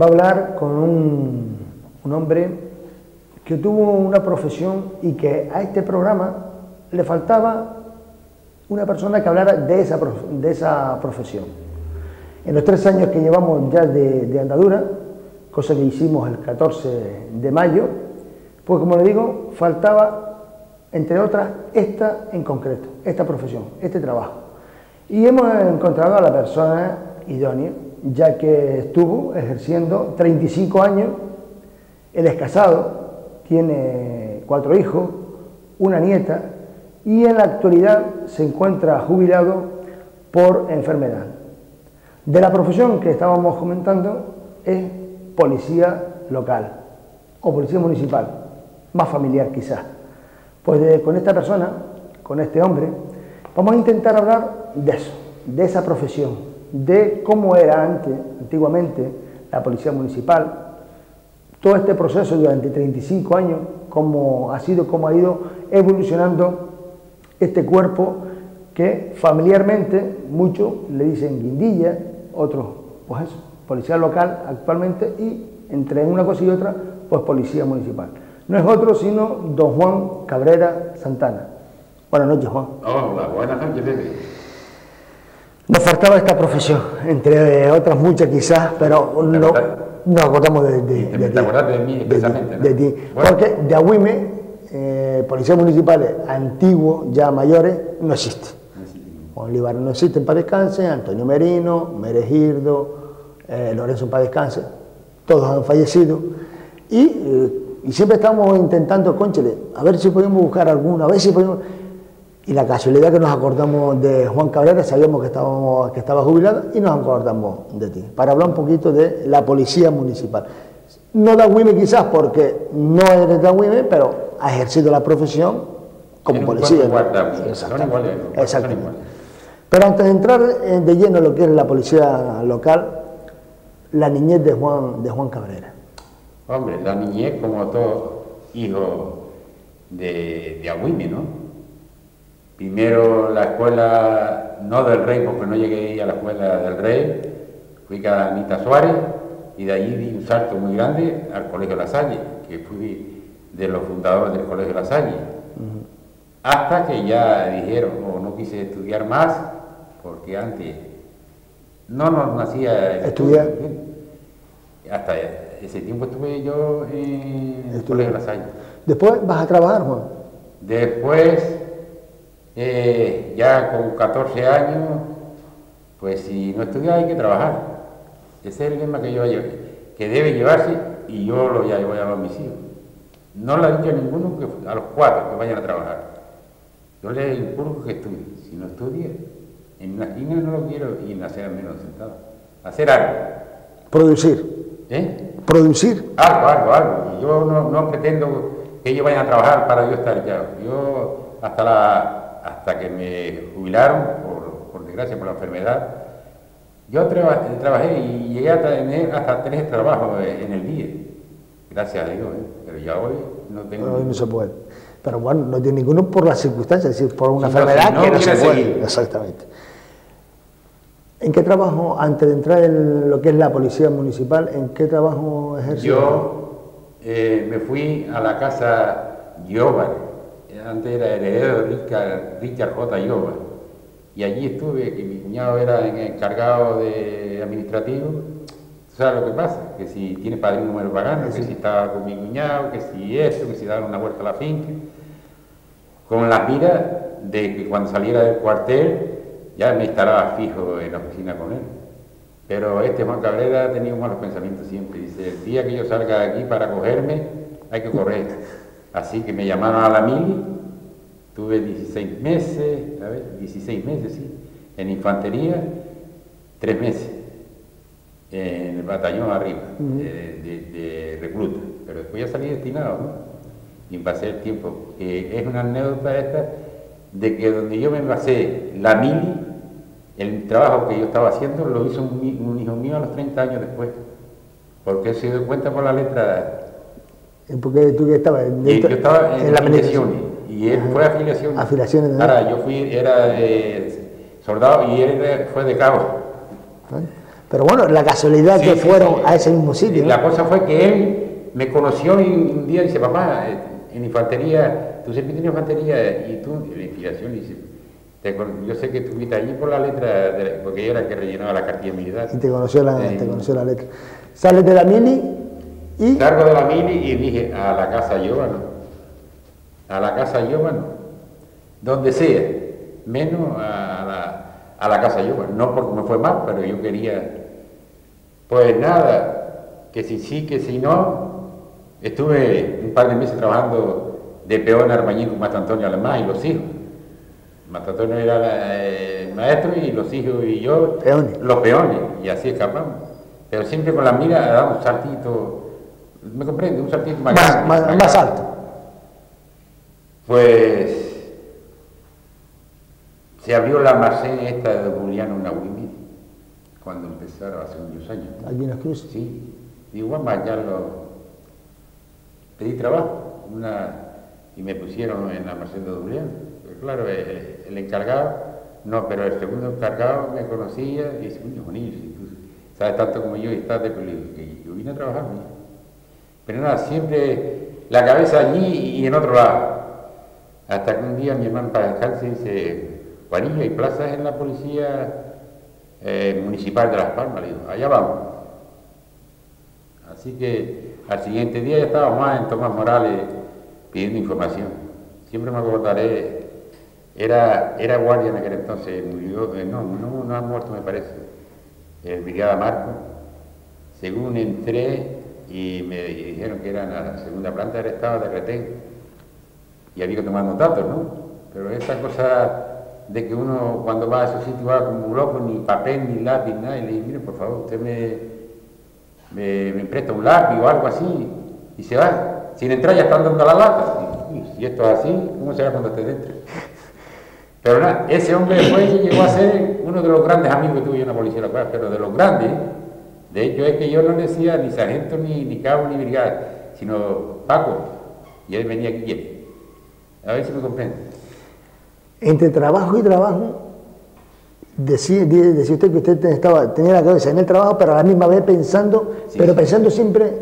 va a hablar con un, un hombre que tuvo una profesión y que a este programa le faltaba una persona que hablara de esa, de esa profesión. En los tres años que llevamos ya de, de andadura, cosa que hicimos el 14 de mayo, pues como le digo, faltaba, entre otras, esta en concreto, esta profesión, este trabajo. Y hemos encontrado a la persona idónea, ya que estuvo ejerciendo 35 años, él es casado, tiene cuatro hijos, una nieta y en la actualidad se encuentra jubilado por enfermedad. De la profesión que estábamos comentando es policía local o policía municipal, más familiar quizás. Pues con esta persona, con este hombre, vamos a intentar hablar de eso, de esa profesión, de cómo era antes, antiguamente, la policía municipal, todo este proceso durante 35 años, cómo ha sido, cómo ha ido evolucionando este cuerpo que familiarmente muchos le dicen guindilla, otros, pues eso, policía local actualmente y entre una cosa y otra, pues policía municipal. No es otro sino don Juan Cabrera Santana. Buenas noches, Juan. Hola, buenas noches, nos faltaba esta profesión, entre otras muchas quizás, pero no, nos acordamos de, de, de, de mí especialmente, de, ti. Porque de Agüime, eh, policías municipales antiguos, ya mayores, no existe. Olivar no existe para descanse, Antonio Merino, Meregirdo, eh, Lorenzo para descanse, todos han fallecido. Y, eh, y siempre estamos intentando, conchele, a ver si podemos buscar alguna, a ver si podemos y la casualidad que nos acordamos de Juan Cabrera, sabíamos que, estábamos, que estaba jubilado y nos acordamos de ti, para hablar un poquito de la policía municipal. No de Agüime quizás porque no eres de Agüime, pero ha ejercido la profesión como policía. Exactamente. Pero antes de entrar de lleno en lo que es la policía local, la niñez de Juan, de Juan Cabrera. Hombre, la niñez como todo hijo de, de Agüime, ¿no? Primero la escuela, no del Rey, porque no llegué a la escuela del Rey, fui a Anita Suárez y de allí di un salto muy grande al Colegio La Salle, que fui de los fundadores del Colegio La Salle. Hasta que ya dijeron, o no quise estudiar más, porque antes no nos nacía estudiar. Hasta ese tiempo estuve yo en el Colegio La Salle. ¿Después vas a trabajar, Juan? Después eh, ya con 14 años, pues si no estudia hay que trabajar. Ese es el lema que yo que debe llevarse y yo lo ya voy a llevar a mis hijos. No le he dicho a ninguno que a los cuatro que vayan a trabajar. Yo les impulso que estudien. Si no estudia, en una esquina no lo quiero y nacer menos sentado. Hacer algo. Producir. ¿Eh? Producir. Algo, algo, algo. yo no, no pretendo que ellos vayan a trabajar para yo estar ya. Yo hasta la hasta que me jubilaron, por, desgracia, por la enfermedad, yo trabajé y llegué a tener hasta tres trabajos en el día, gracias a Dios, ¿eh? pero ya hoy no tengo... hoy no se puede. Pero bueno, no tiene ninguno por las circunstancias, es decir, por una enfermedad que no se puede. Exactamente. ¿En qué trabajo, antes de entrar en lo que es la policía municipal, en qué trabajo ejerció? Yo eh, me fui a la casa Giovanni, antes era heredero de Richard, Richard J. Yoba, y allí estuve, que mi cuñado era encargado de administrativo. ¿Tú sabes lo que pasa? Que si tiene padrino número pagano, que si estaba con mi cuñado, que si esto, que si daban una vuelta a la finca, con la mira de que cuando saliera del cuartel ya me estará fijo en la oficina con él. Pero este Juan Cabrera ha tenido malos pensamientos siempre. Dice, el día que yo salga de aquí para cogerme, hay que correr. Así que me llamaron a la mili Tuve 16 meses, a ver, 16 meses, sí, en infantería, tres meses en el batallón arriba, de, recluta. Pero después ya salí destinado, ¿no? Y pasé el tiempo. es una anécdota esta de que donde yo me basé la mili, el trabajo que yo estaba haciendo lo hizo un, hijo mío a los 30 años después. Porque se dio cuenta por la letra. Porque tú que estabas en, yo estaba en, la mediación y él fue afiliación. Afiliaciones. Ahora, yo fui, era soldado y él fue de cabo. Pero bueno, la casualidad que fueron a ese mismo sitio. La cosa fue que él me conoció y un día dice, papá, eh, en infantería, tú siempre tienes infantería y tú, la inspiración, dice, yo sé que estuviste allí por la letra, porque yo era el que rellenaba la cartilla militar. Y te conoció la, te conoció la letra. Sales de la mili y... Salgo de la mili y dije, a la casa Giovano. A la casa Giovano. Donde sea. Menos a la, a la casa Giovano. No porque me fue mal, pero yo quería... Pues nada, que si sí, que si no. Estuve un par de meses trabajando de peón armañín con Maestro Antonio Alemán y los hijos. Matatón era el maestro y los hijos y yo, los peones, y así escapamos. Pero siempre con la mira damos un saltito, ¿me comprende? Un saltito más, más, alto. Pues se abrió la almacén esta de Juliano Nahuimi cuando empezaron hace muchos años. ¿Alguien Cruz? Sí. Digo, vamos allá lo pedí trabajo una, y me pusieron en la almacén de Juliano claro, eh, el, encargado, no, pero el segundo encargado me conocía y dice, coño, Juanillo, si tú sabes tanto como yo y estás de que yo vine a trabajar. Pero nada, siempre la cabeza allí y en otro lado. Hasta que un día mi hermano para descansar dice, Juanillo, hay plazas en la policía eh, municipal de Las Palmas, le digo, allá vamos. Así que al siguiente día ya estábamos más en Tomás Morales pidiendo información. Siempre me acordaré era, era guardia en aquel entonces, murió, eh, no, no, no ha muerto me parece, el Brigada Marco. Según entré y me dijeron que era en la segunda planta, era estaba de retén. Y había que tomar datos, ¿no? Pero esa cosa de que uno cuando va a esos sitios va como un loco, ni papel, ni lápiz, nada, y le dije, mire, por favor, usted me, me, presta un lápiz o algo así, y se va. Sin entrar ya están dando la lata. Y, esto es así, ¿cómo será cuando esté dentro? Pero nada, ese hombre después llegó a ser uno de los grandes amigos que tuve yo en la policía local, pero de los grandes. De hecho, es que yo no decía ni sargento, ni, ni cabo, ni brigada, sino Paco. Y él venía aquí. A ver si me comprende. Entre trabajo y trabajo, decía, decía usted que usted estaba, tenía la cabeza en el trabajo, pero a la misma vez pensando, pero pensando siempre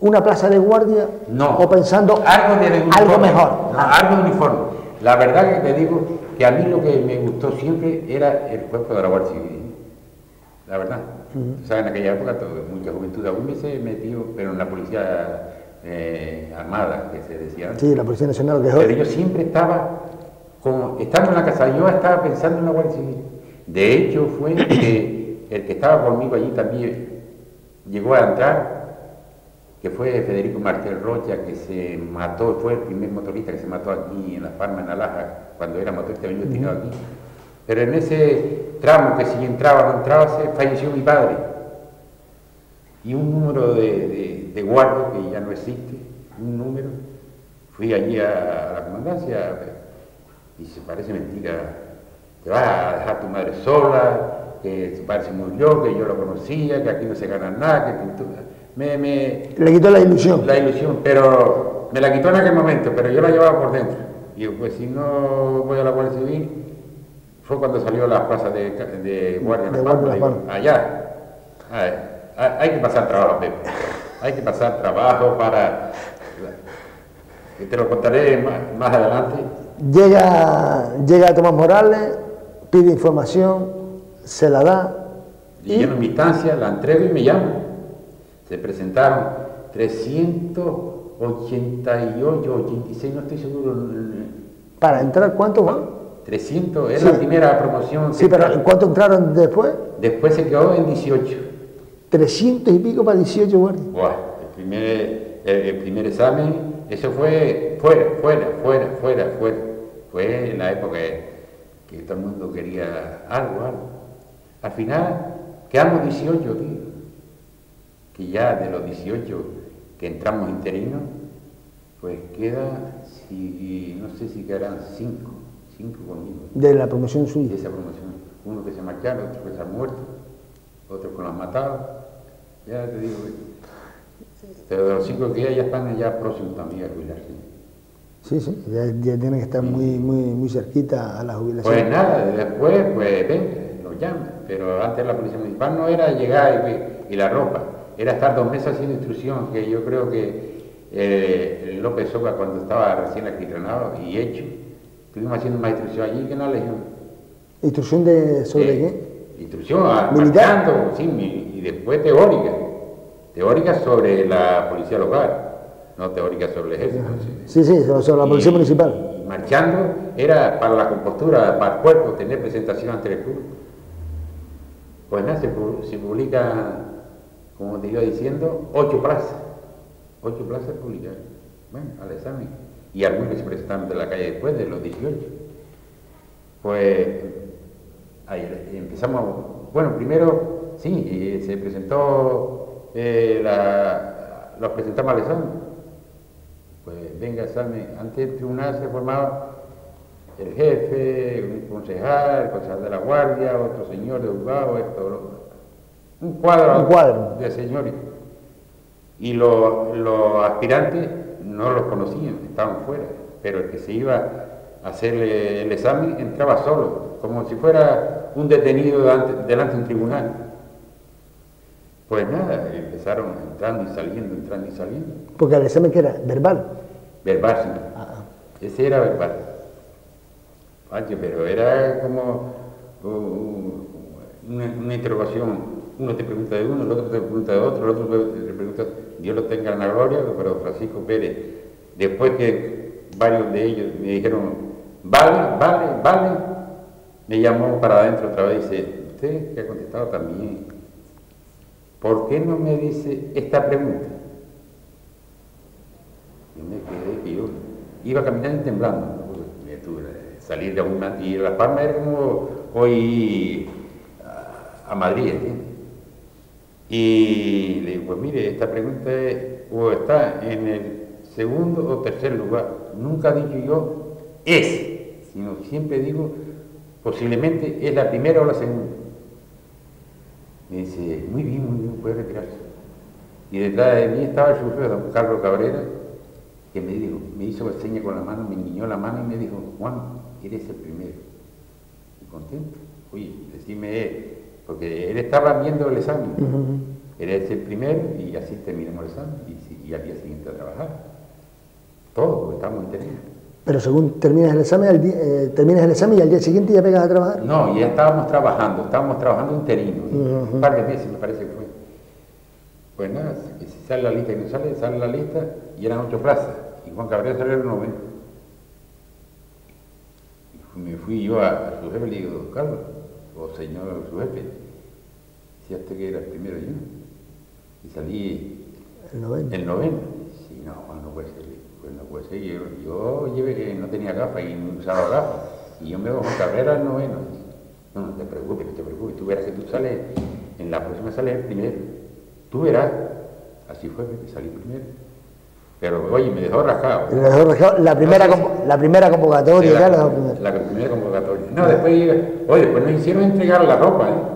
una plaza de guardia no, o pensando algo, de algo mejor. algo de uniforme. La verdad que te digo, que a mí lo que me gustó siempre era el cuerpo de la Guardia Civil, la verdad. O sea, en aquella época todo, mucha juventud aún me se metió, pero en la policía eh, armada, que se decía. Sí, la Policía Nacional que Pero yo siempre estaba, como, estando en la casa, yo estaba pensando en la Guardia Civil. De hecho, fue que el que estaba conmigo allí también llegó a entrar que fue Federico Martel Rocha, que se mató, fue el primer motorista que se mató aquí en La Palma, en Alaja, cuando era motorista había tirado aquí. Pero en ese tramo que si entraba o no entraba, se falleció mi padre. Y un número de, de, guardia que ya no existe, un número, fui allí a, la comandancia y se parece mentira, te vas a dejar tu madre sola, que se murió, que yo lo conocía, que aquí no se gana nada, que me, me, Le quitó la ilusión. La ilusión, pero me la quitó en aquel momento, pero yo la llevaba por dentro. Y pues si no voy a la Guardia Civil, fue cuando salió la plaza de, de Guardia de allá. Hay que pasar trabajo, Pepe. Hay que pasar trabajo para... Te lo contaré más, adelante. Llega, llega Tomás Morales, pide información, se la da. Y lleno mi instancia, la entrego y me llamo. Se presentaron 388, 86, no estoy seguro. ¿Para entrar cuánto van? 300, es la primera promoción. Sí, pero ¿cuánto entraron después? Después se quedó en 18. 300 y pico para 18 guardias. El primer, el, primer examen, eso fue fuera, fuera, fuera, fuera, fuera. Fue en la época que todo el mundo quería algo, algo. Al final quedamos 18, tío que ya de los 18 que entramos interinos, pues queda, si, no sé si quedarán 5, 5 conmigo. De la promoción suya. De esa promoción. Uno que se marcharon, otro que se ha muerto, otro que lo han matado. Ya te digo, pero de los 5 que ya, ya están ya próximos también a jubilarse. Sí, sí, ya, tiene que estar muy, muy, muy cerquita a la jubilación. Pues nada, después, pues venga, nos llama. Pero antes la policía municipal no era llegar y, la ropa, era estar dos meses haciendo instrucción, que yo creo que eh, López Soca cuando estaba recién entrenado y hecho, estuvimos haciendo una instrucción allí que no le ¿Instrucción de sobre eh, qué? Instrucción, militar. sí, y después teórica. Teórica sobre la policía local no teórica sobre el ejército. Sí, sí, sobre la policía municipal. marchando era para la compostura, para el cuerpo, tener presentación ante el público. Pues nada, se, publica, como te iba diciendo, ocho plazas. Ocho plazas publicadas. Bueno, al examen. Y algunos se presentaron de la calle después, de los 18. Pues ahí empezamos, bueno, primero, sí, eh, se presentó, eh, la, los presentamos al examen pues venga, examen. Ante el tribunal se formaba el jefe, un concejal, el concejal de la guardia, otro señor de juzgado, esto, un cuadro, un cuadro. de señores. Y los, aspirantes no los conocían, estaban fuera, pero el que se iba a hacer el examen entraba solo, como si fuera un detenido delante, de un tribunal. Pues nada, empezaron entrando y saliendo, entrando y saliendo. Porque el examen que era verbal. Verbal, sí. Ah, ah. Ese era verbal. pero era como una, interrogación. Uno te pregunta de uno, el otro te pregunta de otro, el otro te pregunta, Dios lo tenga en la gloria, pero Francisco Pérez, después que varios de ellos me dijeron, vale, vale, vale, me llamó para adentro otra vez y dice, usted que ha contestado también, ¿por qué no me dice esta pregunta? Yo me quedé que yo iba caminando y temblando. salir de una. Y La Palma era como hoy a, Madrid, Y le digo, pues mire, esta pregunta o está en el segundo o tercer lugar. Nunca dicho yo es, sino siempre digo posiblemente es la primera o la segunda. Me dice, muy bien, muy bien, puede retirarse. Y detrás de mí estaba el jefe, don Carlos Cabrera, que me dijo, me hizo seña con la mano, me guiñó la mano y me dijo, Juan, eres el primero. Y contento. Oye, decime, porque él estaba viendo el examen. Eres el primero y así terminamos el examen y, al día siguiente a trabajar. Todo, porque estamos entendidos. Pero según terminas el examen, eh, terminas el examen y al día siguiente ya pegas a trabajar. No, ya estábamos trabajando, estábamos trabajando interino, un par de meses me parece que fue. Pues nada, si sale la lista y no sale, sale la lista y eran ocho plazas. Y Juan Cabrera salió el noveno. Me fui yo a, su jefe y le digo, Carlos, o señor su jefe, si este que era el primero yo. Y salí el noveno. El noveno. Sí, no, Juan, no puede ser. Pues. Yo, yo llevé, no tenía gafas y no usaba gafas. Y yo me voy Cabrera el noveno. No, no te preocupes, no te preocupes. Tú verás que tú sales, en la próxima sales primero. Tú verás. Así fue que salí primero. Pero, oye, me dejó rascado. Me dejó rascado. La primera, la primera convocatoria, la, la, primera convocatoria. No, después, oye, después nos hicieron entregar la ropa, ¿eh?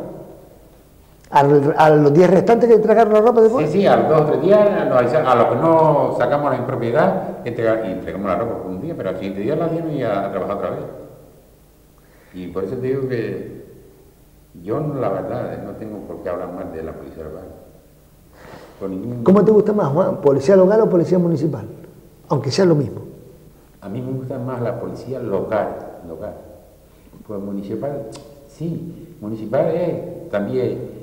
¿A los 10 restantes que entregaron la ropa después? Sí, sí, a los dos o tres días, a los que no sacamos la impropiedad, entregamos la ropa por un día, pero al siguiente día la dieron y a, trabajar otra vez. Y por eso te digo que yo, la verdad, no tengo por qué hablar más de la policía local. ¿Cómo te gusta más, Juan? ¿Policía local o policía municipal? Aunque sea lo mismo. A mí me gusta más la policía local, local. Pues municipal, sí, municipal es también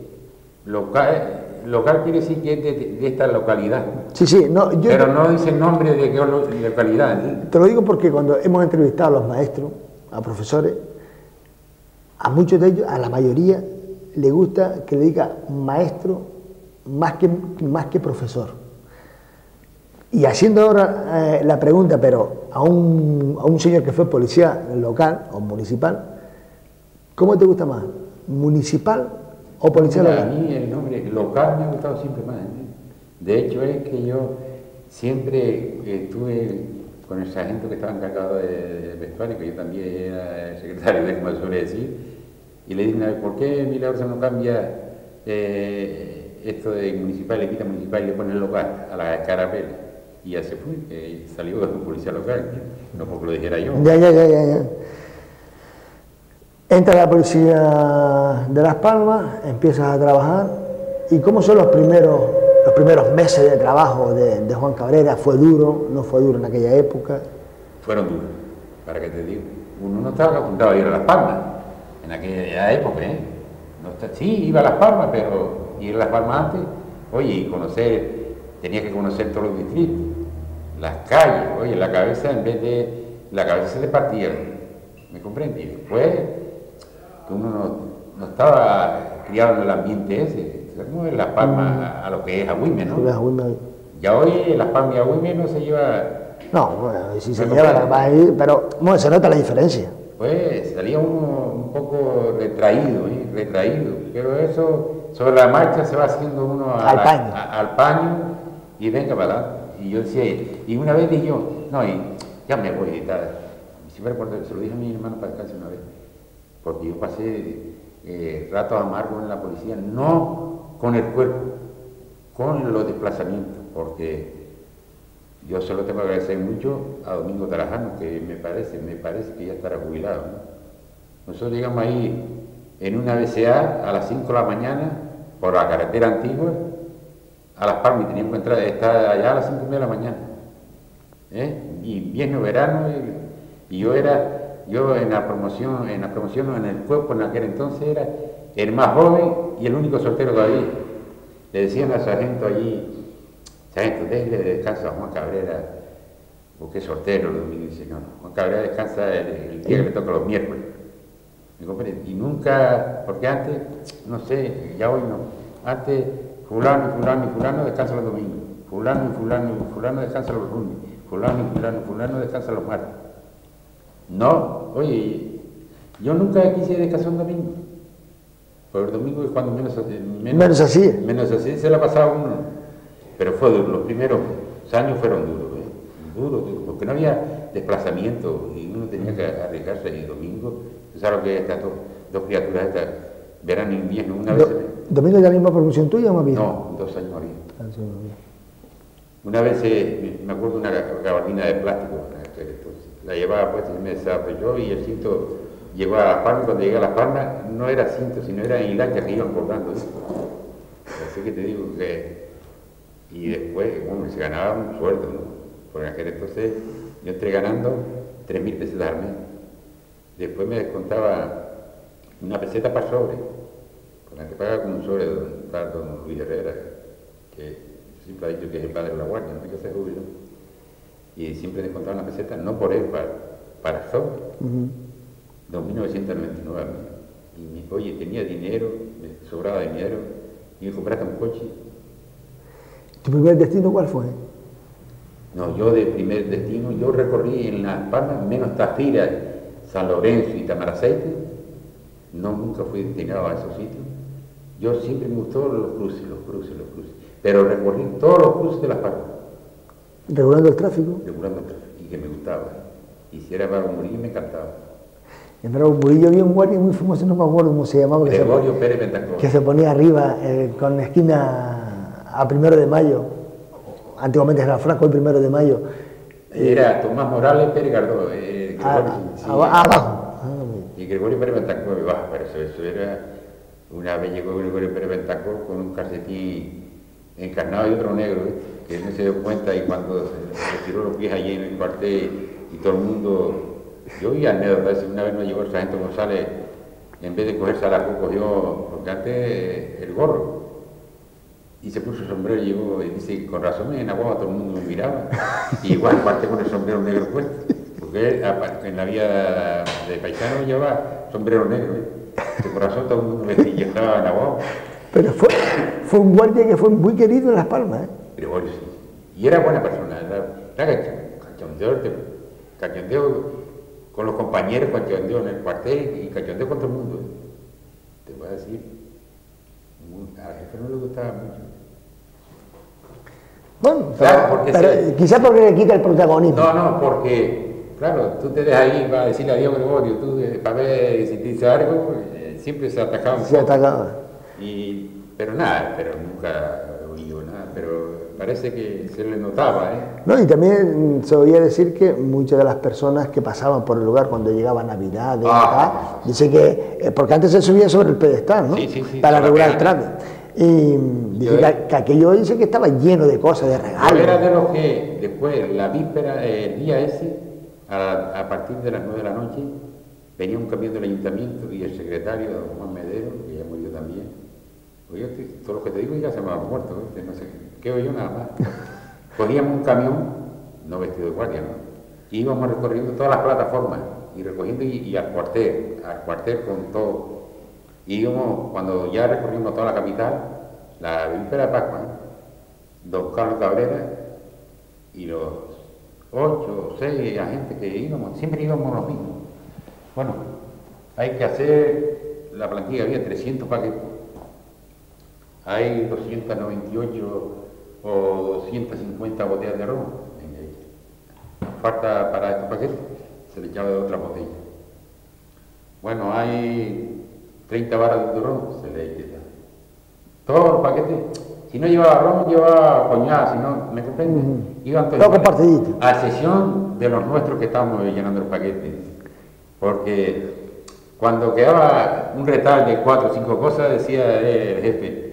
local. Local quiere decir que es de, esta localidad. Sí, sí, no, pero no dice el nombre de qué localidad. Te lo digo porque cuando hemos entrevistado a los maestros, a profesores, a muchos de ellos, a la mayoría, le gusta que le diga maestro más que, más que profesor. Y haciendo ahora eh, la pregunta, pero a un, a un señor que fue policía local o municipal, ¿cómo te gusta más? ¿Municipal o policía local? A mí el nombre local me ha gustado siempre más. ¿eh? De hecho, es que yo siempre estuve con el sargento que estaba encargado de, vestuario, que yo también era secretario de, como suele decir, y le dije, ¿por qué Milagros no cambia eh, esto de municipal, le quita municipal y le pone local a la carapela. y ya se fue, eh, salió de un policía local, no porque lo dijera yo. Ya, ya, ya, ya. Entra la policía de Las Palmas, empiezas a trabajar. ¿Y cómo son los primeros, los primeros meses de trabajo de, Juan Cabrera? ¿Fue duro? ¿No fue duro en aquella época? Fueron duros, para que te digo. Uno no estaba acostumbrado a ir a Las Palmas en aquella época, ¿eh? Sí, iba a Las Palmas, pero ir a Las Palmas antes, oye, y conocer, tenía que conocer todos los distritos, las calles, oye, la cabeza en vez de, la cabeza se le partía, ¿me comprende? Y después, que uno no, no estaba criado en el ambiente ese, como en Las Palmas a, a lo que es Agüime, ¿no? Ya hoy Las Palmas y Agüime no se lleva No, bueno, si se Me lleva comprende. va a ir, pero bueno, se nota la diferencia. Pues salía uno un poco retraído, ¿eh? retraído, pero eso sobre la marcha se va haciendo uno a Al la- paño. a- al paño y venga para adelante. Y yo decía, y una vez dije yo, no, y ya me voy y tal. Y si me recuerdo, se lo dije a mi hermano para descansar una vez, porque yo pasé eh, ratos amargos en la policía, no con el cuerpo, con los desplazamientos, porque yo solo tengo que agradecer mucho a Domingo Tarajano, que me parece, me parece que ya estará jubilado. ¿no? Nosotros llegamos ahí en una BCA a las 5 de la mañana por la carretera antigua a Las Palmas y teníamos que entrar, estar allá a las 5 y media de la mañana. ¿eh? Y invierno, verano, y yo era, yo en la promoción, en la promoción, en el cuerpo en aquel entonces era el más joven y el único soltero había. Le decían al sargento allí, sargento, déjele de descanso a Juan Cabrera, porque es soltero, mismo, dice, no, Juan Cabrera descansa el, el día que le toca los miércoles. Y nunca, porque antes, no sé, ya hoy no, antes fulano y fulano y fulano descansa los domingos, fulano y fulano y fulano descansa los lunes, fulano y fulano y fulano descansa los martes. No, oye, yo nunca quise descansar un domingo, porque el domingo es cuando menos, Menos así. Menos así se la pasaba uno, pero fue duro, los primeros años fueron duros, ¿eh? duros, duros, porque no había desplazamiento y uno tenía que arriesgarse el domingo, tú sabes que es estas dos, dos criaturas, estas, verano e invierno, una vez... Do- ¿Domingo de la misma promoción tuya o más bien? No, dos años arriba. Una vez me acuerdo una gabardina de plástico, la llevaba puesta y me desarrolló y el cinto llegó a Las Palmas, cuando llegué a Las Palmas no era cinto, sino eran hilachas que iban colgando. ¿eh? Así que te digo que... Y después, bueno, se ganaba un sueldo, ¿no? Por aquel entonces yo entré ganando 3.000 pesetas al mes. Después me descontaba una peseta para sobre, con la que pagaba con un sobre don, don Luis Herrera, que siempre ha dicho que es el padre de la guardia, no hay que se jubiló. Y siempre descontaba una peseta, no por él, para, para sobre. Ujú. 2.999 a mí. Y me, oye, tenía dinero, me sobraba dinero, y me compraste un coche. ¿Tu primer destino cuál fue? No, yo de primer destino, yo recorrí en Las Palmas, menos Tafira, San Lorenzo y Tamaraceite, no nunca fui destinado a esos sitios. Yo siempre me gustó los cruces, los cruces, los cruces. Pero recorrí todos los cruces de Las Palmas, Regulando el tráfico. regulando el tráfico, y que me gustaba. Y si era para morir, me encantaba. En Bravo Murillo había un guardia muy famoso, no me acuerdo cómo se llamaba, que se, Gregorio Pérez Ventacor. que se ponía arriba eh, con la esquina a primero de mayo. Antiguamente era Franco el primero de mayo. Era Tomás Morales Pérez Gardó. eh, A- Gregorio, sí. a- abajo. Ah, muy bien. Y Gregorio Pérez Ventacor, baja, pero eso, eso era. Una vez llegó Gregorio Pérez Ventacor con un calcetín encarnado y otro negro, ¿viste? Que no se dio cuenta y cuando se, tiró los pies allí en el cuartel y todo el mundo. Yo vi anécdotas, una vez nos llegó el sargento González, en vez de coger salaco, cogió, porque antes el gorro, y se puso el sombrero y llegó y dice, con razón en Aguaba todo el mundo me miraba, y igual parte con el sombrero negro puesto, porque él, en la vida de paisano llevaba sombrero negro, ¿eh? que por razón todo el mundo me estaba en Aguaba, Pero fue, fue un guardia que fue muy querido en Las Palmas. ¿eh? Gregorio sí, y era buena persona, era, era cachondeo, cachondeo con los compañeros, cachondeo en el cuartel y cachondeo con todo el mundo, te voy a decir, muy- al jefe no le gustaba mucho. Bueno, Claro, pero, porque pero se- porque le quita el protagonismo. No, no, porque, claro, tú te dejas ahí para decirle adiós Gregorio, tú eh, para ver si te dice algo, eh, siempre se atacaba un Se poco. atacaba. Y, pero nada, pero nunca he oído nada, pero parece que se le notaba. ¿eh? No, y también se oía decir que muchas de las personas que pasaban por el lugar cuando llegaba Navidad, Ah. dice que, eh, porque antes se subía sobre el pedestal, ¿no? Sí, sí, sí, Para regular el tránsito. Y dice que, que aquello dice que estaba lleno de cosas, de regalos. era de los que después, la víspera, eh, el día ese, a, a partir de las 9 de la noche, venía un camión del ayuntamiento y el secretario, don Juan Medero, que ya murió también. Pues yo, te- todo lo que te digo ya se me ha muerto, ¿viste? no sé, qué yo nada más. Cogíamos un camión, no vestido de guardia. Y íbamos recorriendo todas las plataformas y recogiendo y, al cuartel, al cuartel con todo. Y íbamos, cuando ya recorrimos toda la capital, la víspera de Pascua, don Carlos Cabrera y los ocho o seis agentes que íbamos, siempre íbamos los mismos. Bueno, hay que hacer, la plantilla había 300 paquetes, hay 298 o 250 botellas de ron, falta para estos paquetes, se le echaba de otra botella. Bueno, hay 30 varas de ron, se le echa. Todos los paquetes, si no llevaba ron, llevaba coñac, si no, ¿me comprende? Iban todos. A excepción de los nuestros que estábamos llenando los paquetes. Porque cuando quedaba un retal de cuatro o cinco cosas, decía el jefe,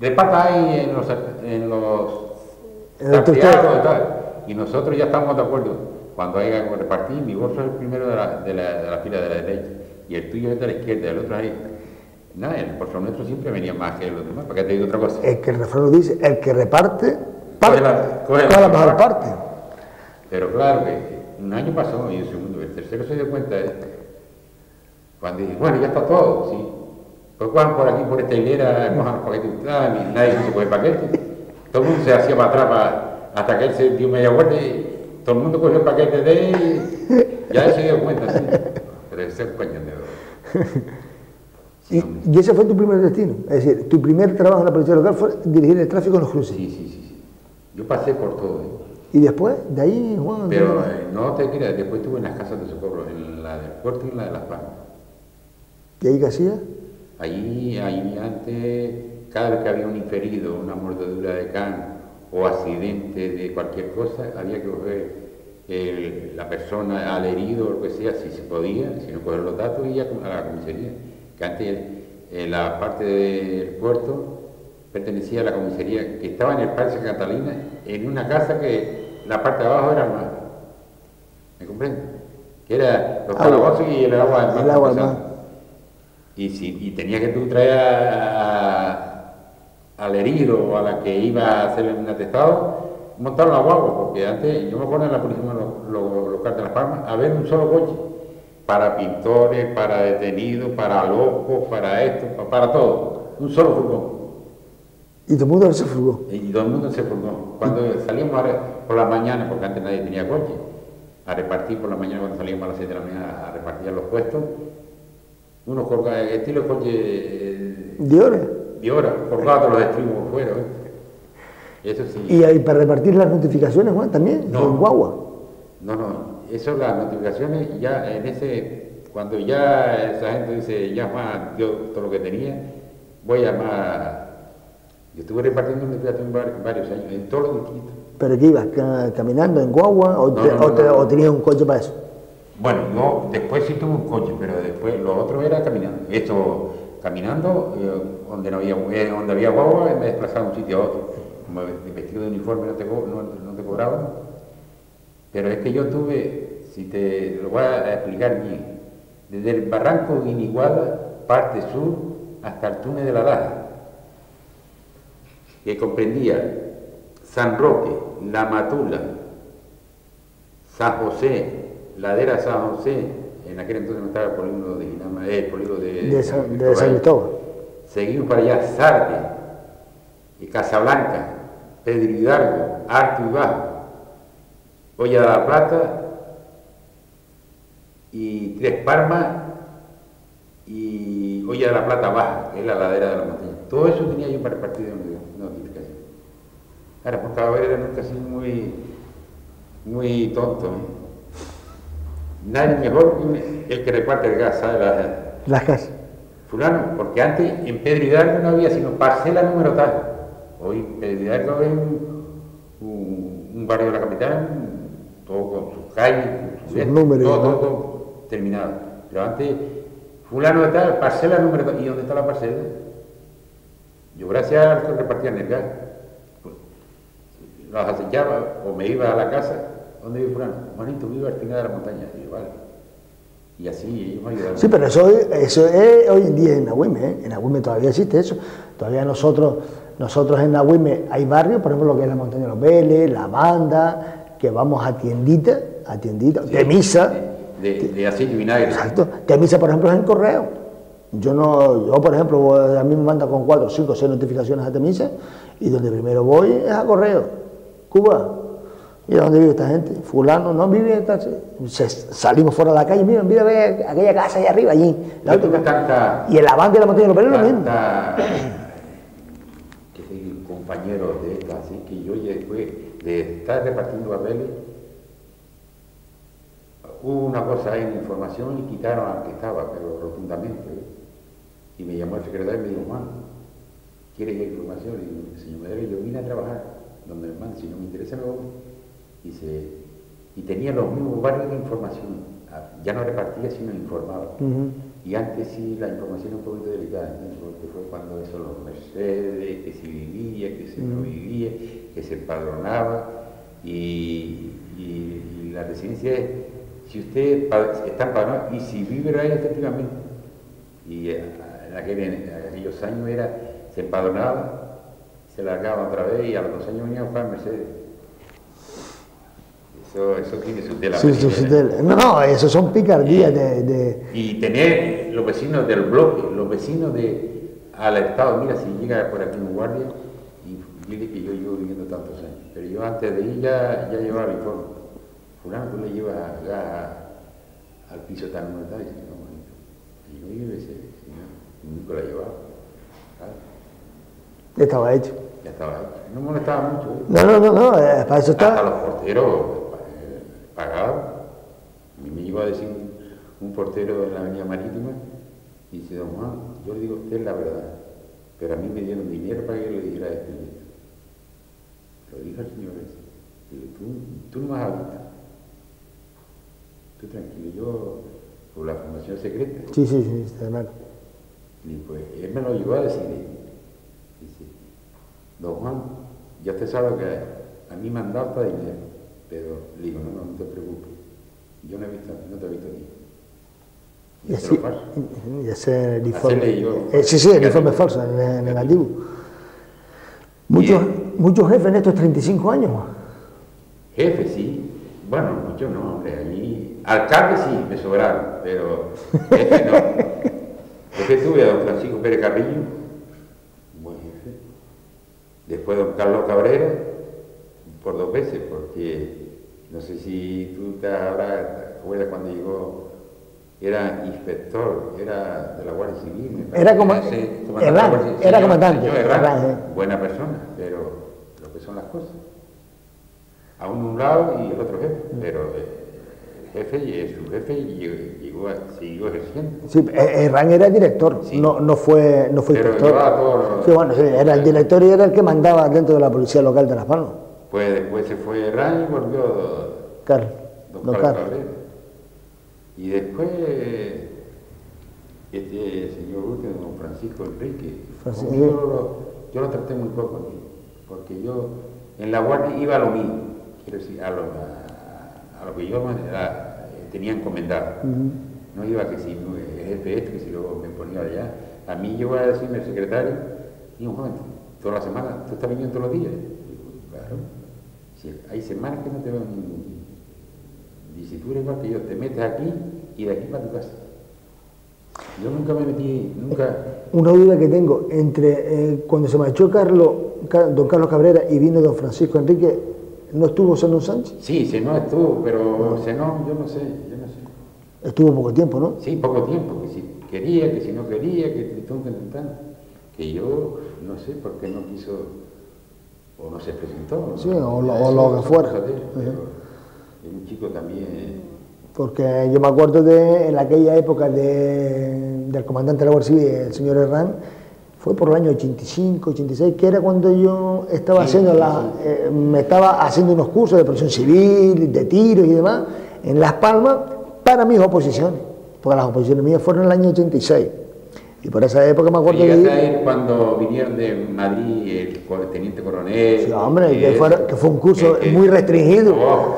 reparta ahí en los, en los testeo. y tal. Y nosotros ya estamos de acuerdo. Cuando haya que repartir, mi bolso es el primero de la, de la, de la fila de la derecha y el tuyo es de la izquierda, el otro ahí. Nada, el bolso nuestro siempre venía más que los demás, para que te diga otra cosa. El que el refrán dice, el que reparte, parte, Coge la- mejor parte. Pero claro que un año pasó y el segundo, el tercero se dio cuenta de Cuando dije, bueno, ya está todo, sí. Pues van por aquí, por esta hilera, cojan los paquetes, ni nadie quiso coger paquete. Todo el mundo se hacía para atrás para- hasta que él se dio media vuelta y todo el mundo cogió el paquete de él y ya se dio cuenta, sí. Pero ese es un cañonero. Y, y ese fue tu primer destino. Es decir, tu primer trabajo en la policía local fue dirigir el tráfico en los cruces. Sí, sí, sí, sí. Yo pasé por todo. ¿eh? Y después, de ahí, Juan. Pero ¿dónde eh, no te creas, después estuve en las casas de socorro, en la del puerto y en la de Las Palmas. ¿Y ahí qué hacía? Allí, allí antes, cada vez que había un inferido, una mordedura de can o accidente de cualquier cosa, había que coger el- la persona al herido o lo que sea, si se podía, si no coger los datos, y ya a la comisaría. Que antes eh, la parte del puerto pertenecía a la comisaría, que estaba en el Parque Santa Catalina, en una casa que la parte de abajo era mar. ¿Me comprende? Que era los calabozos y el agua del mar. El agua. Y, si, y tenía que tú traer a- a- al herido o a la que iba a hacerle un atestado, montar la guagua, porque antes, yo me acuerdo en la policía lo- lo- de Las Palmas, haber un solo coche, para pintores, para detenidos, para locos, para esto, pa- para todo, un solo furgón. Y todo el mundo se fugó. Y todo el mundo se formó. Cuando salíamos a re- por la mañana, porque antes nadie tenía coche, a repartir por la mañana cuando salíamos a las 6 de la mañana a repartir a los puestos, unos colgados, estilo coche eh, ¿De hora? de hora, colgados los estribos fuera. Eso sí. Y ahí para repartir las notificaciones, Juan, también, No. en guagua. No, no, eso las notificaciones ya en ese, cuando ya esa gente dice, ya más dio todo lo que tenía, voy a llamar. Yo estuve repartiendo notificaciones var- varios años, en todos los distritos. ¿Pero que ibas? ca- ¿Caminando en guagua o, No, no, o tenías un coche para eso? Bueno, yo después sí tuve un coche, pero después lo otro era caminando. Esto, caminando, eh, donde, había, eh, donde había guagua, me desplazaba de un sitio a otro. Como de vestido de uniforme no te, no, cobraban. Pero es que yo tuve, si te lo voy a explicar bien, desde el barranco Guiniguada, parte sur, hasta el túnel de la Laja, que comprendía San Roque, La Matula, San José, Ladera San José, en aquel entonces no estaba el polígono de Ginama, eh, el polígono de, De, San, de Cristóbal. San Cristóbal. Seguimos para allá, Sarde, y Casablanca, Pedro Hidalgo, Alto y Bajo, Olla de la Plata, y Tres Palmas, y Olla de la Plata Baja, que es la ladera de la montaña. Todo eso tenía yo para repartir de notificación. Ahora, por cada vez era nunca así muy, muy tonto. ¿eh? Nadie mejor que el que reparte el gas, ¿sabes? La- Las casas. Fulano, porque antes en Pedro Hidalgo no había sino parcela número tal. Hoy Hidalgo es un, un, barrio de la capital, todo con sus calles, sus, sus números, todo, todo, todo, terminado. Pero antes, fulano de tal, parcela número 2, ¿y dónde está la parcela? Yo gracias a que repartían el gas, pues, los acechaba o me iba a la casa, ¿dónde vive fulano? Manito, vivo al final de la montaña. Y yo, vale. Y así ellos me ayudaron. Sí, pero eso, eso es hoy en día en Nahuime, ¿eh? en Nahuime todavía existe eso. Todavía nosotros, nosotros en Nahuime hay barrios, por ejemplo, lo que es la Montaña de los Vélez, la banda, que vamos a tiendita, a tiendita, Sí, de misa. De, de, de aceite y vinagre. Exacto. De misa, por ejemplo, es en correo. Yo, no, yo, por ejemplo, a mí me mandan con cuatro, cinco, seis notificaciones a Temisa y donde primero voy es a correo. Cuba. Mira dónde vive esta gente. Fulano no vive esta. se- salimos fuera de la calle, mira, mira, ve aquella casa allá arriba, allí. La otra. tanta, Y el avance de la montaña de los lo mismo. que soy compañero de esto, así que yo después de estar repartiendo papeles, hubo una cosa en información y quitaron al que estaba, pero rotundamente. ¿eh? Y me llamó el secretario y me dijo, Juan, ¿quieres información? Y digo, señor Medellín, yo vine a trabajar donde mandan, si no me interesa voy. Y, se, y tenía los mismos barrios de información. Ah, Ya no repartía, sino informaba. Y antes sí la información era un poquito delicada, porque fue cuando eso los Mercedes, que se vivía, que se no Mm. vivía, que se empadronaba, y, y- y la residencia es, si usted está empadronado y si vive ahí efectivamente, y eh, en, aquel- en aquellos años era, se empadronaba, se largaba otra vez y a los dos años venía a buscar Mercedes. Eso, eso tiene su tela. No, no, eso son picardías de, de- Y tener los vecinos del bloque, los vecinos de al estado, mira, si llega por aquí un guardia, y dile que yo llevo viviendo tantos años, pero yo antes de ir ya, ya llevaba el informe. Fulano, tú le llevas gas al piso tan tal, y dice, no, manito, y yo vive ese señor, y nunca la llevaba. Claro, estaba hecho. ya estaba hecho. No molestaba mucho. ¿eh? No, no, no, no, eh, para eso Hasta está. los porteros pagados. A mí me llegó a decir un, portero en la avenida marítima, y dice, don Juan, yo le digo a usted la verdad, pero a mí me dieron dinero para que yo le dijera esto y esto. Lo dijo el señor ese. Digo, tú, tú no me has visto. Tú tranquilo, yo, por la formación secreta. Sí, sí, sí, está claro. Y pues él me lo llevó a decir, dice, don Juan, ya usted sabe que a mí me han dado hasta dinero, pero le digo, no, no, no te preocupes, yo no he visto, no te he visto aquí. Y Y así, y ese el informe. Yo- eh, sí, sí, el informe es falso, negativo. Muchos, muchos jefes en estos 35 años. Jefe, sí, bueno, mucho no, hombre, allí, alcalde sí, me sobraron, pero jefe no. Jefe tuve a don Francisco Pérez Carrillo, buen jefe. Después don Carlos Cabrera, por dos veces, porque no sé si tú te acuerdas cuando llegó, era inspector, era de la Guardia Civil. Era como- ese Guardia era señor- comandante, señor eh. buena persona, pero lo que son las cosas. A uno un lado y el otro jefe, pero eh, el jefe y su jefe llegó, llegó a- siguió ejerciendo. Sí, eh, Herrán era director, Sí. no, no fue, no fue Pero inspector. los- Sí, bueno, sí, era el director y era el que mandaba dentro de la policía local de Las Palmas. Pues después se fue Herrán y volvió Carlos, don, don Carlos. Cabrera. Y después este señor último, don Francisco Enrique, Francisco. conmigo lo- yo lo traté muy poco aquí, porque yo en la guardia iba a lo mío, quiero decir, a lo, a, a lo que yo era- tenía encomendado. No iba que si el jefe este, que si luego me ponía allá. A mí llegó a decirme el secretario, y un joven, toda la semana, ¿tú estás viniendo todos los días? Claro. Si hay semanas que no te veo ningún día. Y si tú eres igual que yo, te metes aquí y de aquí para tu casa. Yo nunca me metí, nunca. Una duda que tengo, entre eh, cuando se marchó Carlos, Ca- don Carlos Cabrera y vino don Francisco Enrique, ¿no estuvo Senón Sánchez? Sí, se no estuvo, pero no, yo no sé, yo no sé. Estuvo poco tiempo, ¿no? Sí, poco tiempo, que si quería, que si no quería, que. Que yo no sé por qué no quiso, o no se presentó. Sí, ¿no? o lo- o lo que fuera. pero un chico también. Porque yo me acuerdo de en aquella época de- del comandante de la Guardia Civil, el señor Herrán, fue por el año 85, 86, que era cuando yo estaba haciendo la, eh, me estaba haciendo unos cursos de presión civil, de tiros y demás, en Las Palmas, para mis oposiciones, porque las oposiciones mías fueron en el año 86. Y por esa época me acuerdo ¿Llegaste a que... cuando vinieron de Madrid el teniente coronel? Sí, hombre, que, fue un curso muy restringido. Oh,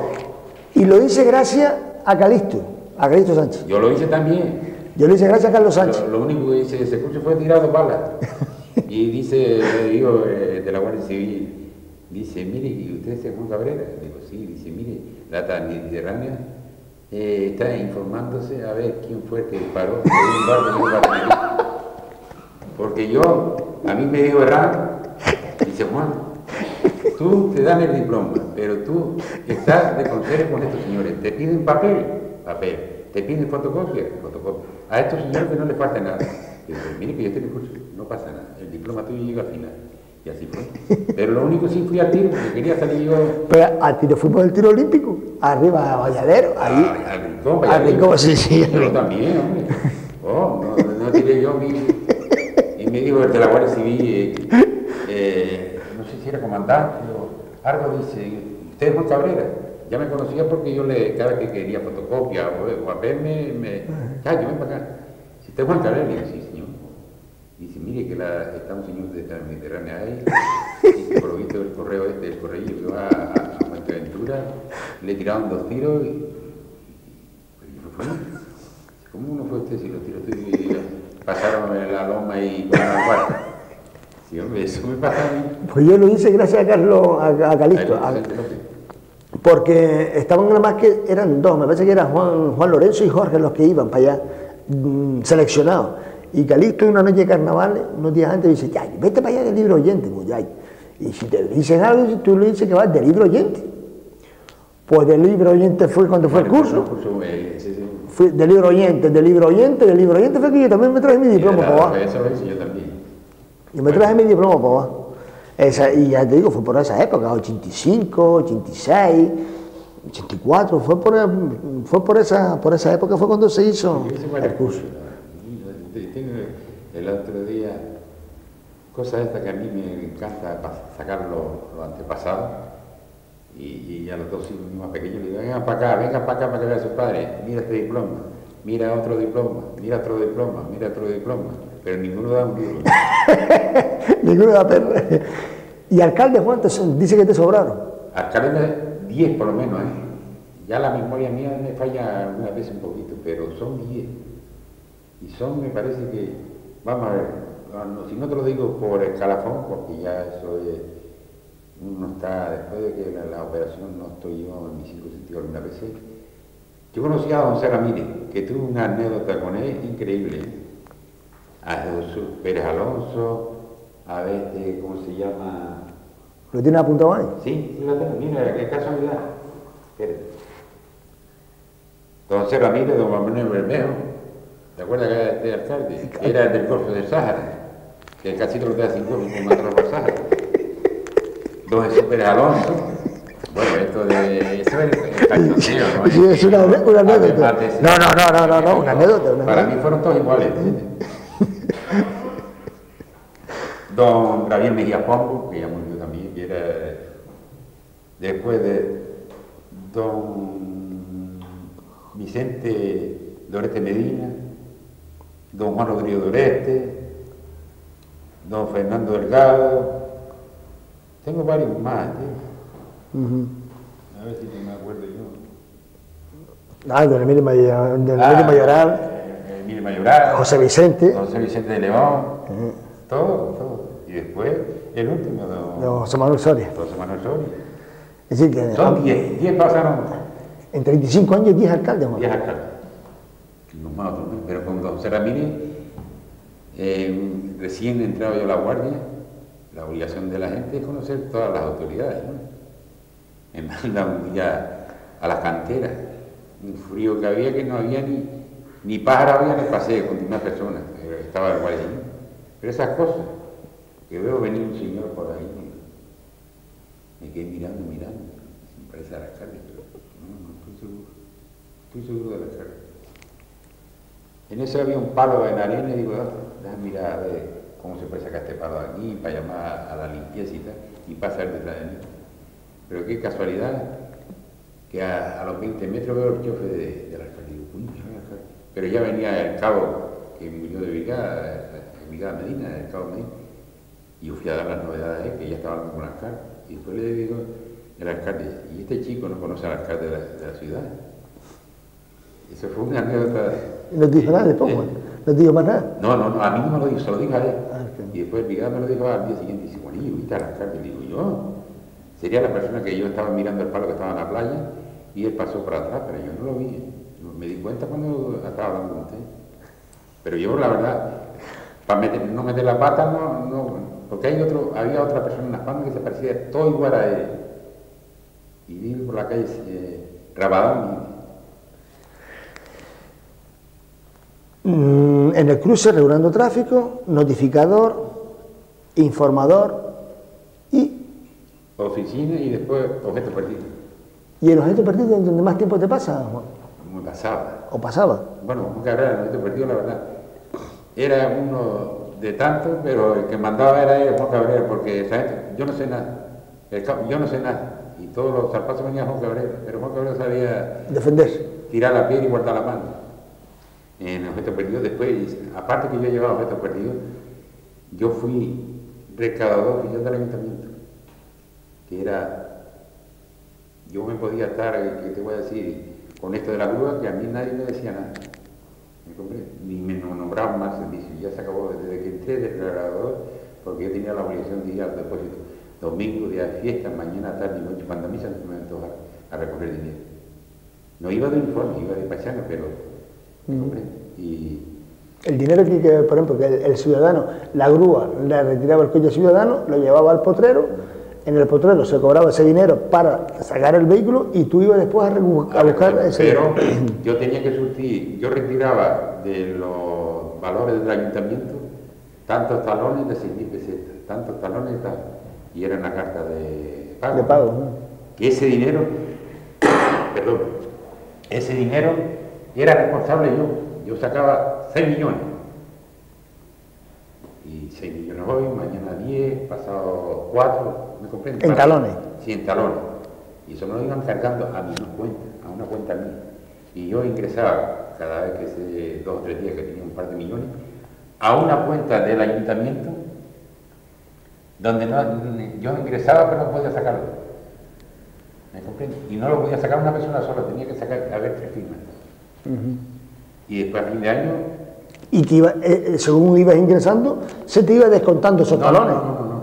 Y lo hice gracias a Calixto, a Calixto Sánchez. yo lo hice también. Yo lo hice gracias a Carlos Sánchez. Lo, lo único que hice ese curso fue tirar dos balas. Y dice, le digo, eh, de la Guardia Civil, dice, mire, ¿y usted es Juan Cabrera? Digo, sí, dice, mire, la Mediterránea eh, está informándose a ver quién fue el que disparó. Porque yo, a mí me dijo errado, dice Juan, tú te dan el diploma, pero tú estás de consejo con estos señores, te piden papel, papel, te piden fotocopia, fotocopia. A estos señores que no les falta nada. Y dice, mire que yo este curso, no pasa nada, el diploma tuyo llega al final. Y así fue. Pero lo único sí fui al tiro, porque quería salir yo Pero a ti te fuimos del tiro olímpico, arriba a Valladero, ahí. a- al rincón. Al para allá. rincón, sí, sí, al Yo rincón. también, hombre. Oh, no, no tiré yo mi... Y me dijo de la Guardia Civil, eh, eh, no sé si era comandante o algo, dice, usted es Juan Cabrera. Ya me conocía porque yo le, cada vez que quería fotocopia o, a verme, me, ya, yo ven para acá. Si usted es Juan Cabrera, le digo, sí, señor. Dice, mire que la, está un señor de la Mediterránea ahí, y por lo visto el correo este, el correo que a, a Fuerteventura, le tiraron dos tiros y, y fue. ¿Cómo no fue usted si los tiros tuyos pasaron en la loma y la guarda? Sí, hombre, eso me pasa a mí. Pues yo lo hice gracias a Carlos, a, a Calixto, a- porque estaban nada más que eran dos, me parece que eran Juan, Juan Lorenzo y Jorge los que iban para allá, mm, seleccionados. Y Calixto una noche de carnaval, unos días antes, dice, ya, vete para allá del libro oyente, pues, ya. Y si te dicen algo, tú le dices que vas del libro oyente. Pues del libro oyente fue cuando fue el Bueno, curso. el curso, ese, ese, Fui del libro oyente, del libro oyente, del libro oyente fue que yo también me traje mi diploma para abajo. Lo yo me traje mi diploma para abajo. Esa, y ya te digo, fue por esa época, 85, 86, 84, fue por, fue por, esa, por esa época fue cuando se hizo el curso. el otro día cosas estas que a mí me encanta sacar los, los antepasados. Y, y a los dos hijos más pequeños le digo, vengan para acá, vengan para acá para que vean a sus padres, mira este diploma, mira otro diploma, mira otro diploma, mira otro diploma, pero ninguno da un duro. Ninguno da perra. Y alcalde, ¿cuántos? Dice que te sobraron. Alcalde 10 por lo menos, ¿eh? Ya la memoria mía me falla algunas veces un poquito, pero son 10. Y son, me parece que, vamos a ver, si no te lo digo por escalafón, porque ya eso es, uno está, después de que la, la operación no estoy yo en mis cinco sentidos algunas veces. Yo conocí a don Sara Mírez, que tuve una anécdota con él increíble. A Jesús Pérez Alonso, a este, ¿cómo se llama? ¿Lo tienes apuntado ahí? Sí, sí la tengo. Mira, qué casualidad. Espérate. Don C. Ramírez, don Manuel Bermejo, ¿te acuerdas que era este alcalde? Era el del Golfo del Sáhara, que casi lo da sin golfo como mató por Sáhara. Don Jesús Pérez Alonso. Bueno, esto de... Eso es cachondeo, ¿no? Sí, es una, una anécdota. No, no, no, no, no, no, una anécdota. Una Para mí fueron todos iguales. Don Gabriel Mejía Pombo, que ya murió también, que era después de don Vicente Doreste Medina, don Juan Rodrigo Doreste, don Fernando Delgado. Tengo varios más, ¿eh? Ujú. a ver si me acuerdo yo. Ah, don Emilio Mayor- don Ah, Emilio Mayoral, Emilio Mayoral. José Vicente, José Vicente de León. eh, Todo, todo. Y después, el último, don don José Manuel Soria. José Manuel Soria. Es decir, que Son 10, 10 pasaron, en 35 años 10 alcaldes. Juan. 10 alcaldes. Los más otros, ¿no? Pero con don C. Ramírez, eh, recién entrado yo a la guardia, la obligación de la gente es conocer todas las autoridades, ¿no? Me mandan ya a las canteras, un frío que había que no había ni, ni pájaro había en el paseo con una persona, estaba el. ¿no? Pero esas cosas, que veo venir un señor por ahí, me quedé mirando, mirando, me parece a la calle, pero no, no estoy seguro, estoy seguro de la calle. En ese había un palo en arena y digo, ah, déjame mirar a cómo se puede sacar este palo de aquí para llamar a la limpieza y tal, y detrás de mí. Pero qué casualidad que a, los 20 metros veo el chofe de, la alcaldía. Pero ya venía el cabo que murió de brigada, el brigada Medina, el cabo Medina, y yo fui a dar las novedades que ya estaba hablando con el alcalde. Y después le digo el alcalde, y este chico no conoce al alcalde de la, ciudad. Eso fue una anécdota. ¿No dijo nada después? ¿No te dijo más nada? No, no, no, a mí no me lo dijo, se lo dijo a él. Ah, y después el brigada me lo dijo al día siguiente y dice, bueno, y viste al alcalde, le digo yo. Sería la persona que yo estaba mirando el palo que estaba en la playa y él pasó por atrás, pero yo no lo vi. Me di cuenta cuando estaba hablando con usted. Pero yo, la verdad, para no meter la pata, no, no, porque hay otro, había otra persona en las palmas que se parecía todo igual a él. Y vive por la calle eh, Rabadán. En el cruce regulando tráfico, notificador, informador y... Oficina y después objeto perdido. ¿Y el objeto perdido donde más tiempo te pasa, Juan? Me pasaba. ¿O pasaba? Bueno, Juan Cabrera, el objeto perdido, la verdad, era uno de tanto, pero el que mandaba era él, Juan Cabrera, porque yo no sé nada. yo no sé nada. Y todos los zarpazos venían Juan Cabrera, pero Juan Cabrera sabía... Defender. Tirar la piel y guardar la mano. En el objeto perdido, después, aparte que yo llevaba objetos perdidos, yo fui recaudador del ayuntamiento, que era yo me podía estar, ¿qué te voy a decir? Con esto de la grúa, que a mí nadie me decía nada. ¿Me Ni me nombraban más servicio. Ya se acabó desde que entré del declarador, porque yo tenía la obligación de ir al depósito. Domingo, día de fiesta, mañana, tarde y noche, cuando a mí se me antoja a recoger dinero. No iba de uniforme, iba de pachanga, pero. Y, el dinero que, por ejemplo, que el, ciudadano, la grúa le retiraba el coche ciudadano, lo llevaba al potrero en el potrero se cobraba ese dinero para sacar el vehículo y tú ibas después a, buscar ese Pero yo tenía que surtir, yo retiraba de los valores del ayuntamiento tantos talones de 6.000 pesetas, tantos talones de tal, y era una carta de pago. De pago, Que ese dinero, perdón, ese dinero era responsable yo, yo sacaba 6 millones y 6 millones hoy, mañana 10, pasado 4, ¿me comprende? ¿En talones? Sí, en talones. Y eso me lo iban cargando a mi cuenta, a una cuenta mía. Y yo ingresaba cada vez que se, dos o tres días que tenía un par de millones, a una cuenta del ayuntamiento donde no, yo ingresaba pero no podía sacarlo. ¿Me comprende? Y no lo podía sacar una persona sola, tenía que sacar a ver tres firmas. Y después a fin de año y que iba, eh, eh, según ibas ingresando, se te iba descontando esos talones. No, no, no,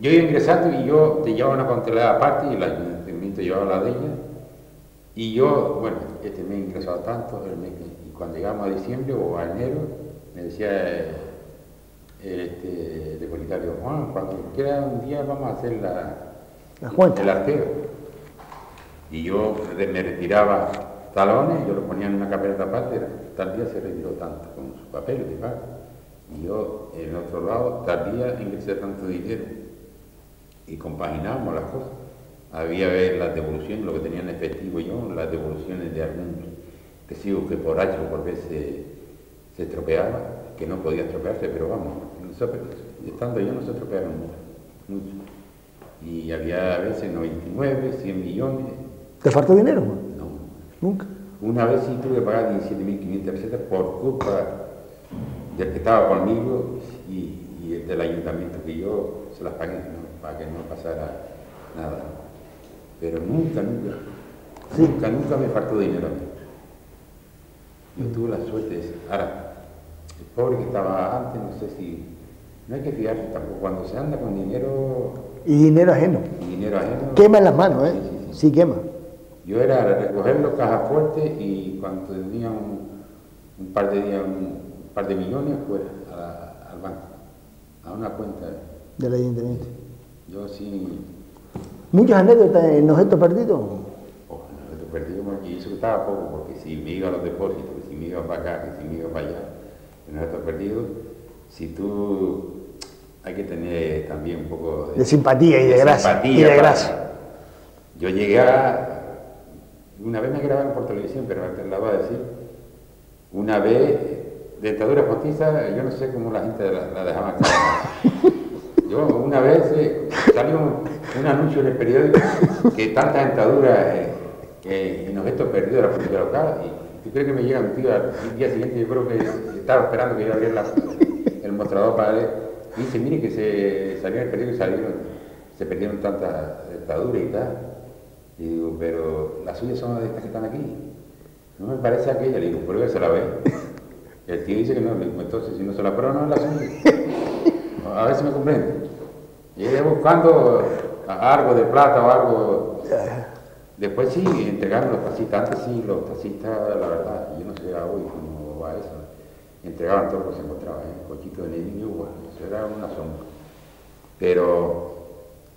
Yo iba ingresando y yo te llevaba una contabilidad aparte y el ayuntamiento llevaba la de ella. Y yo, bueno, este mes he ingresado tanto, y cuando llegamos a diciembre o a enero, me decía eh, el este, depositario, Juan, cuando quiera un día vamos a hacer la, la el arteo. Y yo me retiraba talones, yo lo ponía en una carpeta aparte, tal día se retiró tanto con sus papeles de pago. Y yo, en otro lado, tal día ingresé tanto dinero. Y compaginábamos las cosas. Había ver las devoluciones, lo que tenía en efectivo yo, las devoluciones de algún testigo que por H por B se, estropeaba, que no podía estropearse, pero vamos, estando yo no se estropearon mucho. Y había a veces 99, 100 millones. ¿Te faltó dinero? Nunca. Una vez sí tuve que pagar 17.500 pesetas por culpa del que estaba conmigo y, del ayuntamiento que yo se las pagué para que no pasara nada. Pero nunca, nunca, nunca, nunca me faltó dinero a mí. Yo tuve la suerte de Ahora, el pobre que estaba antes, no sé si. No hay que fiarse tampoco. Cuando se anda con dinero. Y dinero ajeno. Y dinero ajeno. Quema en las manos, ¿eh? sí quema. Yo era recoger los cajas fuertes y cuando tenía un, par de días, un, par de millones fuera al banco, a una cuenta. Del ayuntamiento. Yo sí. ¿Muchas anécdotas en objetos perdidos? Oh, en objetos perdidos, y eso estaba poco, porque si me iba a los depósitos, que si me iba para acá, que si me iba para allá, en objetos perdidos, si tú hay que tener también un poco de, simpatía y de, gracia. Y de gracia. Yo llegué a, una vez me grabaron por televisión, pero la voy a decir. Una vez dentadura postiza, yo no sé cómo la gente la, la dejaba. Yo una vez eh, salió un, anuncio en el periódico que tanta dentadura eh, que en objetos perdidos de la política local, y tú que me llega mi tío al día siguiente, yo creo que estaba esperando que iba a abrir el mostrador para él, y dice, mire que se salió en el periódico y salieron, se perdieron tantas dentaduras y tal. Y digo, pero las suyas son estas que están aquí. No me parece aquella, le digo, pero se la ve. El tío dice que no, entonces si no se la prueba no es la suya. A ver si me comprende. Y buscando algo de plata o algo. Después sí, entregaron los taxistas. Antes sí, los taxistas, la verdad, yo no sé hoy cómo va eso. Entregaban todo lo que se encontraba, ¿eh? cochito de niño, bueno, eso era una sombra. Pero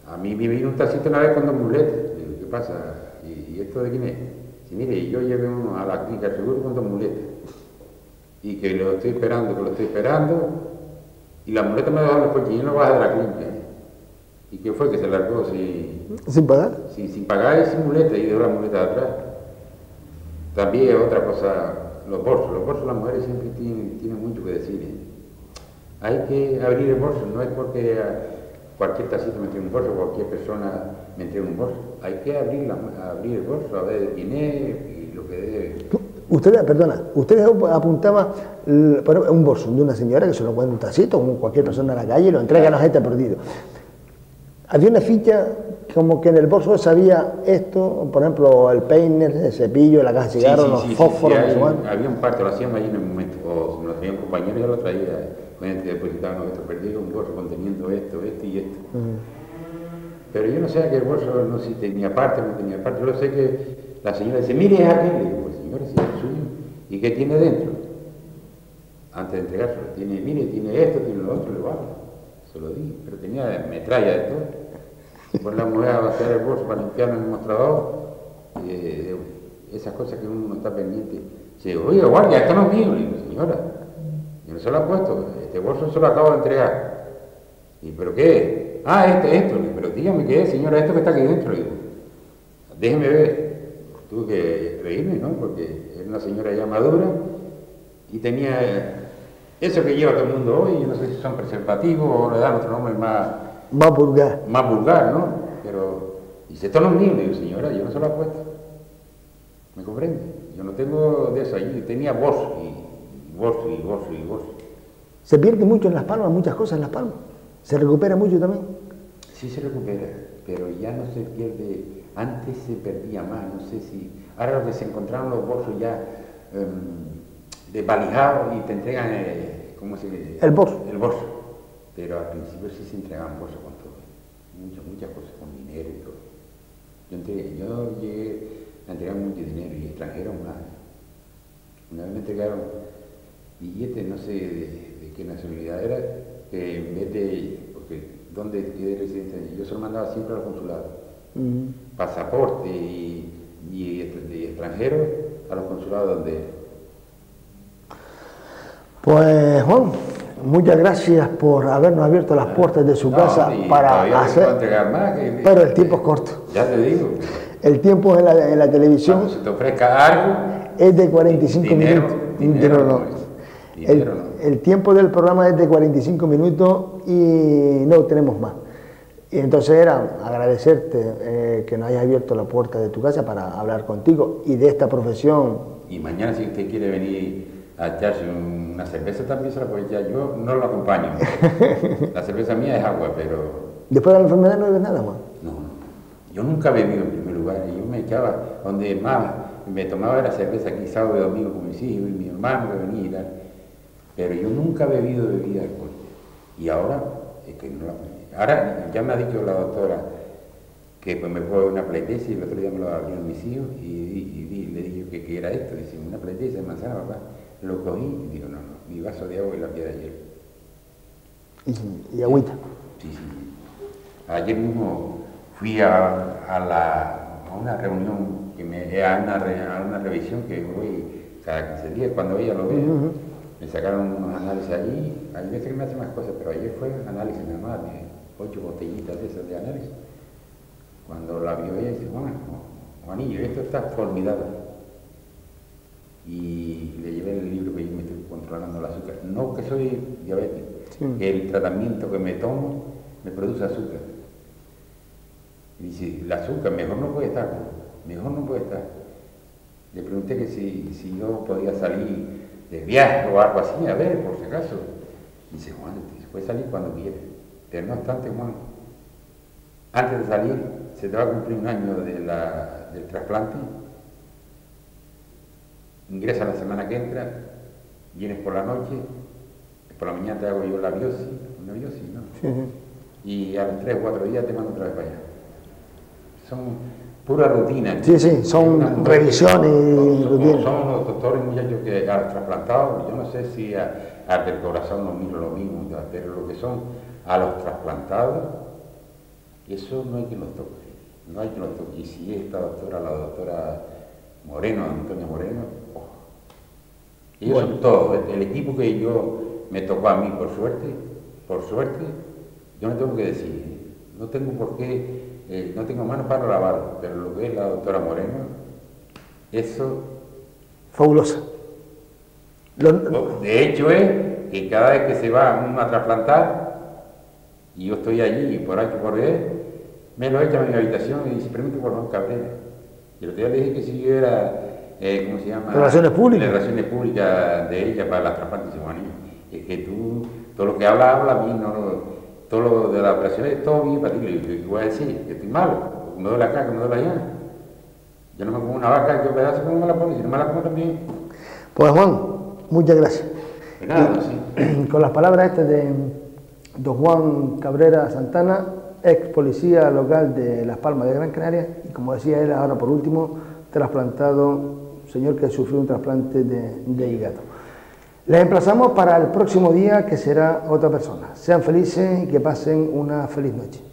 a mí me vino un taxista una vez con dos muletas. Digo, ¿qué pasa? ¿Y, esto de quién es? Sí, mire, yo llevé uno a la clínica seguro con dos muletas. Y que lo estoy esperando, que lo estoy esperando. Y la muleta me dejó después que yo no bajé de la clínica. ¿Y qué fue? Que se largó sin... ¿Sin pagar? Sí, sin pagar y sin muleta, y dejó la muleta de atrás. También otra cosa, los bolsos. Los bolsos las mujeres siempre tienen, tienen mucho que decir. ¿eh? Hay que abrir el bolso, no es porque cualquier tacita me entregue un bolso, cualquier persona me entregue un bolso. Hay que abrir, la, abrir el bolso, a ver quién y lo que debe. Usted, perdona, usted apuntaba un bolso de una señora que se lo encuentra un tacito, como cualquier persona en la calle, y lo entrega a la gente perdido. Había una ficha como que en el bolso sabía esto, por ejemplo, el peine, el cepillo, la caja de cigarros, los fósforos. había un parte, lo hacíamos allí en el momento, o nos traía un compañero, yo lo traía, gente depositaba esto perdido, un bolso conteniendo esto, esto y esto. Pero yo no sé que el bolso, no sé si tenía parte o no tenía parte, yo sé que la señora dice, mire, aquel, le digo, señora, si es suyo, ¿y qué tiene dentro? Antes de entregárselo, tiene, mire, tiene esto, tiene lo otro, le va. Se lo di, pero tenía metralla de todo por la mujer a vaciar el bolso para limpiarme el mostrador, eh, esas cosas que uno no está pendiente. Dice, oye, guardia, esto no es mío. Le digo, señora, yo no se lo ha puesto, este bolso se lo acabo de entregar. ¿Y pero qué? Ah, este, esto. pero dígame qué es, señora, esto que está aquí dentro. Digo, déjeme ver. Tuve que reírme, ¿no? Porque era una señora ya madura y tenía eso que lleva todo el mundo hoy, yo no sé si son preservativos o le dan otro nombre más más vulgar. Más vulgar, ¿no? Pero, dice, esto no es mío. Le digo, señora, yo no se lo he puesto. ¿Me comprende? Yo no tengo de eso allí. Tenía voz y voz y voz y voz. Se pierde mucho en Las Palmas, muchas cosas en Las Palmas. ¿Se recupera mucho también? Sí se recupera, pero ya no se pierde. Antes se perdía más, no sé si... Ahora lo que se encontraron los bolsos ya eh, desvalijados y te entregan, eh, ¿cómo se dice? El bolso. El bolso pero al principio sí se entregaban cosas con todo, muchas, muchas cosas, con dinero y todo. Yo, yo llegué a entregar mucho dinero y extranjeros más. Una vez me entregaron billetes, no sé de, qué nacionalidad era, que en vez de, porque donde quedé residente, yo se lo mandaba siempre a los consulados. Pasaporte y, y, extranjeros a los consulados donde Pues Juan, Muchas gracias por habernos abierto las puertas de su casa para hacer. pero el tiempo es corto. Ya te digo. El tiempo en la, en la televisión. Si te ofrezca algo. Es de 45 minutos. Dinero, no. el, el, tiempo del programa es de 45 minutos y no tenemos más. Y entonces era agradecerte eh, que nos hayas abierto la puerta de tu casa para hablar contigo y de esta profesión. Y mañana si usted quiere venir a echarse una cerveza también se la puede echar. Yo no lo acompaño. la cerveza mía es agua, pero... Después de la enfermedad no bebes nada más. No, yo nunca bebí en primer lugar. Yo me echaba donde más me tomaba la cerveza aquí sábado y domingo con mis hijos y mi hermano que venía y tal. Pero yo nunca he bebido bebida alcohol. Y ahora, es que no ahora ya me ha dicho la doctora que pues me fue una pleitesa y el otro día me lo abrieron mis hijos y, le dije que, que, era esto. Dice, una pleitesa de manzana, papá. Lo cogí y digo, no, no, mi vaso de agua y la piedra de ayer. ¿Y, y agüita? Sí, sí. Ayer mismo fui a, a, la, a una reunión, que me, a, una, a una revisión que voy cada 15 días, cuando ella lo veo, me sacaron unos análisis allí, hay veces que me hacen más cosas, pero ayer fue análisis normal, de ocho botellitas de esas de análisis. Cuando la vio ella, dice, bueno, Juanillo, esto está formidable y le llevé el libro que yo me estoy controlando el azúcar. No que soy diabético, el tratamiento que me tomo me produce azúcar. Y dice, el azúcar mejor no puede estar, mejor no puede estar. Le pregunté que si, si yo podía salir de viaje o algo así, a ver, por si acaso. Dice, Juan, puede salir cuando quiera. Pero no obstante, Juan, antes de salir, se te va a cumplir un año de la, del trasplante. Ingresa la semana que entra, vienes por la noche, por la mañana te hago yo la biosis, una biosis, ¿no? Y a los tres o cuatro días te mando otra vez para allá. Son pura rutina. Sí, sí, son revisiones y rutinas. Son los doctores muchachos que han trasplantado, yo no sé si a, a del corazón no miro lo mismo, pero lo que son a los trasplantados, eso no hay que los toque, no hay que los toque. Y si esta doctora, la doctora Moreno, Antonio Moreno, oh. ellos son todos, el equipo que yo me tocó a mí por suerte, por suerte, yo no tengo que decir, no tengo por qué eh, no tengo manos para lavar, pero lo que es la doctora Moreno, eso... Fabulosa. De hecho es que cada vez que se va a trasplantar, y yo estoy allí por ahí por ver, me lo echa a mi habitación y dice, permite por favor Cabrera. Y el otro día le dije que si yo era, eh, ¿cómo se llama? Relaciones públicas. Relaciones públicas de ella para las trasplantes y Es que tú, todo lo que habla, habla a mí, no todo lo de la operación es todo bien para ti. Voy a decir que estoy malo, me duele acá, que me duele allá. Yo no me como una vaca, yo pedazo como me la pongo, si no me la como también. Pues Juan, muchas gracias. De nada, sí. Con las palabras estas de don Juan Cabrera Santana, ex policía local de Las Palmas de Gran Canaria, y como decía él ahora por último, trasplantado, señor que sufrió un trasplante de, de hígado. Les emplazamos para el próximo día que será otra persona. Sean felices y que pasen una feliz noche.